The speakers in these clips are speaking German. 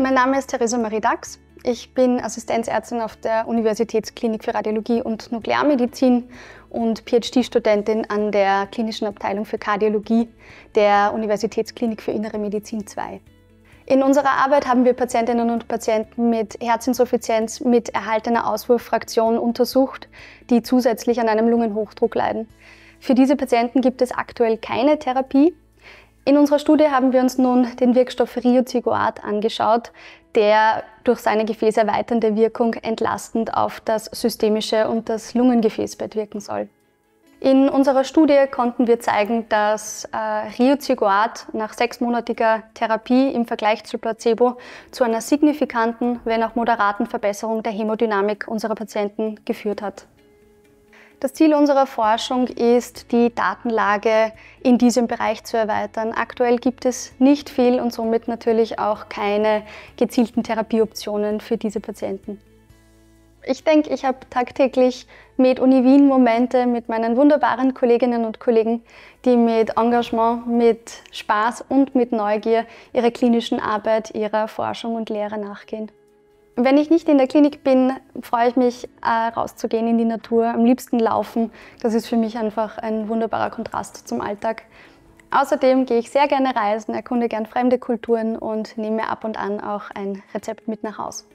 Mein Name ist Theresa Marie Dax. Ich bin Assistenzärztin auf der Universitätsklinik für Radiologie und Nuklearmedizin und PhD-Studentin an der Klinischen Abteilung für Kardiologie der Universitätsklinik für Innere Medizin II. In unserer Arbeit haben wir Patientinnen und Patienten mit Herzinsuffizienz mit erhaltener Auswurffraktion untersucht, die zusätzlich an einem Lungenhochdruck leiden. Für diese Patienten gibt es aktuell keine Therapie. In unserer Studie haben wir uns nun den Wirkstoff Riozigoat angeschaut, der durch seine gefäßerweiternde Wirkung entlastend auf das systemische und das Lungengefäßbett wirken soll. In unserer Studie konnten wir zeigen, dass äh, Riozigoat nach sechsmonatiger Therapie im Vergleich zu Placebo zu einer signifikanten, wenn auch moderaten Verbesserung der Hämodynamik unserer Patienten geführt hat. Das Ziel unserer Forschung ist, die Datenlage in diesem Bereich zu erweitern. Aktuell gibt es nicht viel und somit natürlich auch keine gezielten Therapieoptionen für diese Patienten. Ich denke, ich habe tagtäglich mit Uni Wien Momente mit meinen wunderbaren Kolleginnen und Kollegen, die mit Engagement, mit Spaß und mit Neugier ihrer klinischen Arbeit, ihrer Forschung und Lehre nachgehen. Wenn ich nicht in der Klinik bin, freue ich mich, äh, rauszugehen in die Natur, am liebsten laufen. Das ist für mich einfach ein wunderbarer Kontrast zum Alltag. Außerdem gehe ich sehr gerne reisen, erkunde gern fremde Kulturen und nehme ab und an auch ein Rezept mit nach Haus.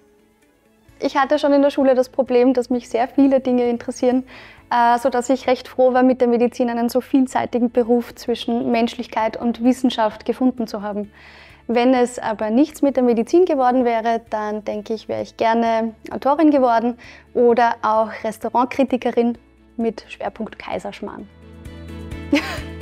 Ich hatte schon in der Schule das Problem, dass mich sehr viele Dinge interessieren, äh, sodass ich recht froh war, mit der Medizin einen so vielseitigen Beruf zwischen Menschlichkeit und Wissenschaft gefunden zu haben. Wenn es aber nichts mit der Medizin geworden wäre, dann denke ich, wäre ich gerne Autorin geworden oder auch Restaurantkritikerin mit Schwerpunkt Kaiserschmarrn.